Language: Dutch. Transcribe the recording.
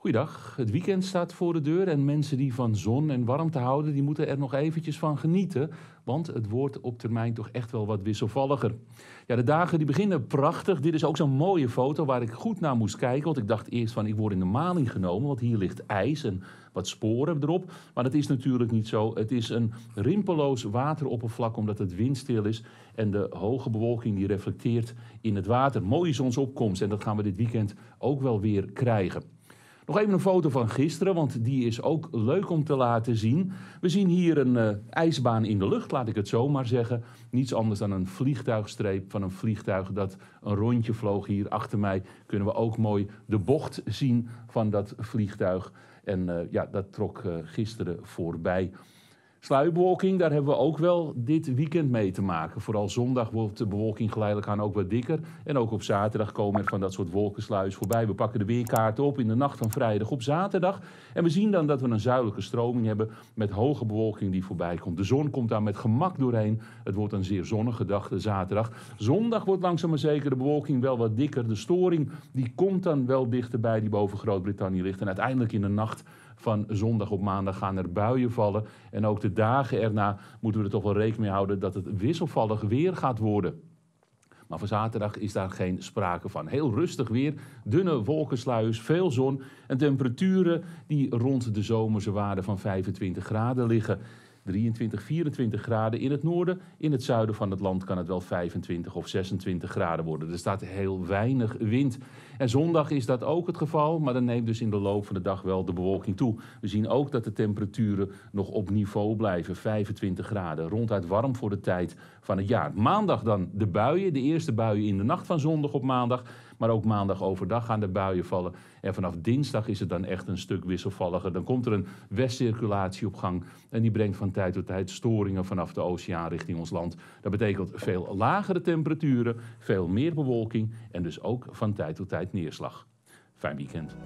Goeiedag, het weekend staat voor de deur en mensen die van zon en warmte houden, die moeten er nog eventjes van genieten, want het wordt op termijn toch echt wel wat wisselvalliger. Ja, de dagen die beginnen prachtig. Dit is ook zo'n mooie foto waar ik goed naar moest kijken, want ik dacht eerst van ik word in de maling genomen, want hier ligt ijs en wat sporen erop. Maar dat is natuurlijk niet zo. Het is een rimpeloos wateroppervlak omdat het windstil is en de hoge bewolking die reflecteert in het water. Mooie zonsopkomst en dat gaan we dit weekend ook wel weer krijgen. Nog even een foto van gisteren, want die is ook leuk om te laten zien. We zien hier een uh, ijsbaan in de lucht, laat ik het zo maar zeggen. Niets anders dan een vliegtuigstreep van een vliegtuig dat een rondje vloog. Hier achter mij kunnen we ook mooi de bocht zien van dat vliegtuig. En uh, ja, dat trok uh, gisteren voorbij. Sluierbewolking, daar hebben we ook wel dit weekend mee te maken. Vooral zondag wordt de bewolking geleidelijk aan ook wat dikker. En ook op zaterdag komen er van dat soort wolkensluis voorbij. We pakken de weerkaarten op in de nacht van vrijdag op zaterdag. En we zien dan dat we een zuidelijke stroming hebben met hoge bewolking die voorbij komt. De zon komt daar met gemak doorheen. Het wordt een zeer zonnige dag, de zaterdag. Zondag wordt langzaam maar zeker de bewolking wel wat dikker. De storing die komt dan wel dichterbij die boven Groot-Brittannië ligt. En uiteindelijk in de nacht van zondag op maandag gaan er buien vallen. En ook de dagen erna moeten we er toch wel rekening mee houden dat het wisselvallig weer gaat worden. Maar voor zaterdag is daar geen sprake van. Heel rustig weer, dunne wolkensluiers, veel zon en temperaturen die rond de zomerse waarde van 25 graden liggen. 23, 24 graden in het noorden. In het zuiden van het land kan het wel 25 of 26 graden worden. Er staat heel weinig wind. En zondag is dat ook het geval, maar dan neemt dus in de loop van de dag wel de bewolking toe. We zien ook dat de temperaturen nog op niveau blijven, 25 graden. Ronduit warm voor de tijd van het jaar. Maandag dan de buien, de eerste buien in de nacht van zondag op maandag. Maar ook maandag overdag gaan de buien vallen. En vanaf dinsdag is het dan echt een stuk wisselvalliger. Dan komt er een westcirculatie op gang. En die brengt van tijd tot tijd storingen vanaf de oceaan richting ons land. Dat betekent veel lagere temperaturen, veel meer bewolking en dus ook van tijd tot tijd neerslag. Fijn weekend.